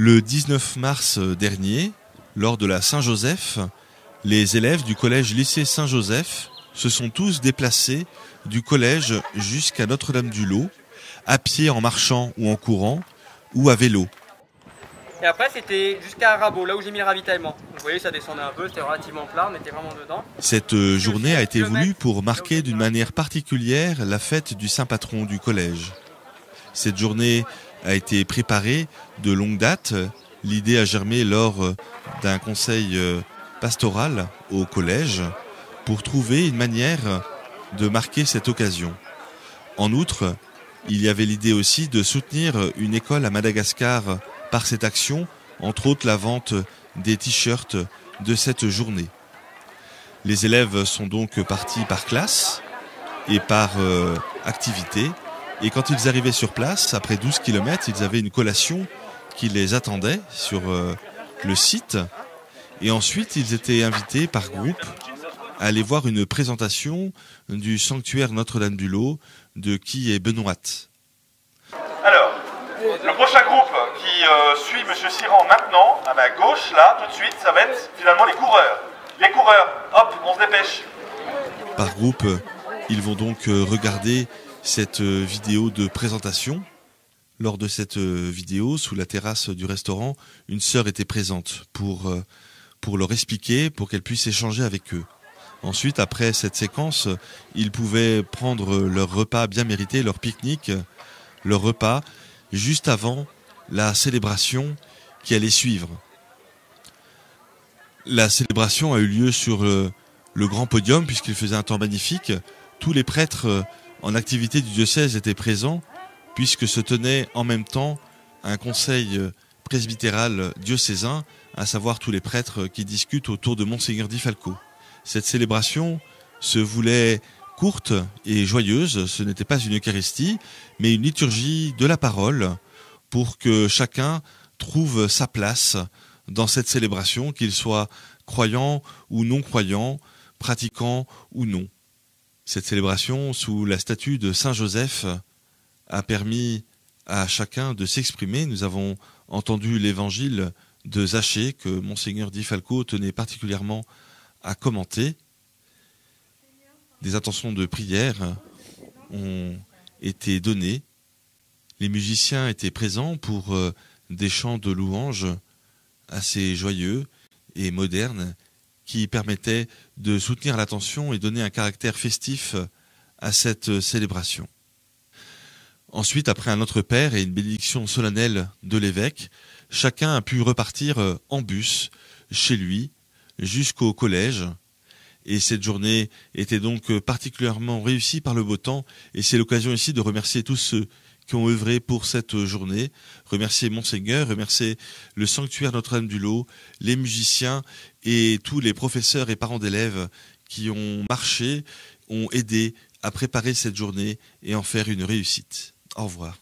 Le 19 mars dernier, lors de la Saint-Joseph, les élèves du collège lycée Saint-Joseph se sont tous déplacés du collège jusqu'à Notre-Dame-du-Lot, à pied en marchant ou en courant, ou à vélo. Et après, c'était jusqu'à Rabot, là où j'ai mis le ravitaillement. vous voyez, ça descendait un peu, c'était relativement plat, on était vraiment dedans. Cette journée a été voulue pour marquer d'une manière particulière la fête du saint patron du collège. Cette journée a été préparée de longue date. L'idée a germé lors euh, d'un conseil euh, pastoral au collège pour trouver une manière de marquer cette occasion. En outre, il y avait l'idée aussi de soutenir une école à Madagascar par cette action, entre autres la vente des t-shirts de cette journée. Les élèves sont donc partis par classe et par euh, activité. Et quand ils arrivaient sur place, après 12 km, ils avaient une collation qui les attendait sur euh, le site. Et ensuite, ils étaient invités par groupe à aller voir une présentation du sanctuaire Notre-Dame-du-Lot de qui est Benoît. Alors, le prochain groupe qui euh, suit M. Siran maintenant, à ma gauche, là, tout de suite, ça va être finalement les coureurs. Les coureurs, hop, on se dépêche. Par groupe, ils vont donc euh, regarder cette euh, vidéo de présentation. Lors de cette vidéo, sous la terrasse du restaurant, une sœur était présente pour, pour leur expliquer, pour qu'elle puisse échanger avec eux. Ensuite, après cette séquence, ils pouvaient prendre leur repas bien mérité, leur pique-nique, leur repas, juste avant la célébration qui allait suivre. La célébration a eu lieu sur le, grand podium puisqu'il faisait un temps magnifique. Tous les prêtres euh, en activité du diocèse étaient présents puisque se tenait en même temps un conseil euh, presbytéral diocésain, à savoir tous les prêtres qui discutent autour de Monseigneur Di Falco. Cette célébration se voulait courte et joyeuse, ce n'était pas une Eucharistie, mais une liturgie de la parole pour que chacun trouve sa place dans cette célébration, qu'il soit croyant ou non croyant, pratiquant ou non. Cette célébration, sous la statue de Saint Joseph, a permis à chacun de s'exprimer. Nous avons entendu l'évangile de Zachée que monseigneur Di Falco tenait particulièrement à commenter. Des intentions de prière ont été données. Les musiciens étaient présents pour euh, des chants de louanges assez joyeux et modernes qui permettaient de soutenir l'attention et donner un caractère festif à cette célébration. Ensuite, après un autre père et une bénédiction solennelle de l'évêque, chacun a pu repartir en bus chez lui jusqu'au collège. Et cette journée était donc particulièrement réussie par le beau temps. Et c'est l'occasion ici de remercier tous ceux qui ont œuvré pour cette journée. Remercier Monseigneur, remercier le sanctuaire Notre-Dame-du-Lot, les musiciens et tous les professeurs et parents d'élèves qui ont marché, ont aidé à préparer cette journée et en faire une réussite. Au revoir.